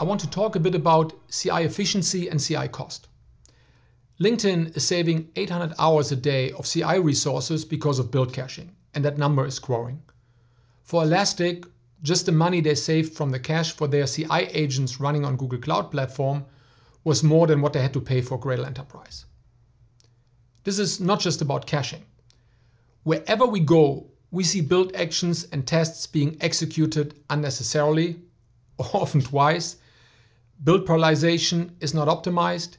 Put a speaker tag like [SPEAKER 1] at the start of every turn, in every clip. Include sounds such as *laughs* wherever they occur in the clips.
[SPEAKER 1] I want to talk a bit about CI efficiency and CI cost. LinkedIn is saving 800 hours a day of CI resources because of build caching, and that number is growing. For Elastic, just the money they saved from the cache for their CI agents running on Google Cloud Platform was more than what they had to pay for Gradle Enterprise. This is not just about caching. Wherever we go, we see build actions and tests being executed unnecessarily, *laughs* often twice. Build parallelization is not optimized,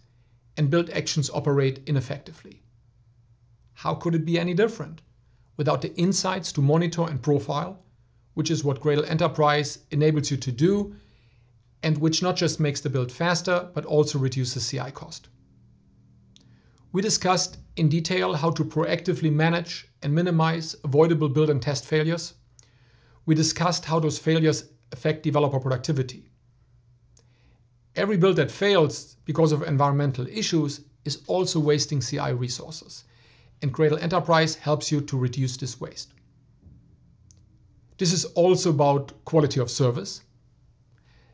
[SPEAKER 1] and build actions operate ineffectively. How could it be any different? Without the insights to monitor and profile, which is what Gradle Enterprise enables you to do, and which not just makes the build faster, but also reduces CI cost. We discussed in detail how to proactively manage and minimize avoidable build and test failures. We discussed how those failures affect developer productivity. Every build that fails because of environmental issues is also wasting CI resources, and Gradle Enterprise helps you to reduce this waste. This is also about quality of service.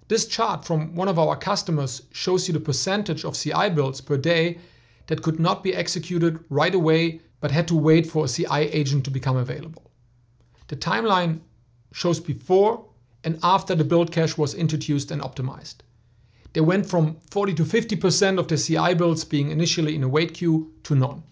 [SPEAKER 1] This chart from one of our customers shows you the percentage of CI builds per day that could not be executed right away but had to wait for a CI agent to become available. The timeline shows before and after the build cache was introduced and optimized. They went from 40 to 50% of the CI builds being initially in a wait queue to none.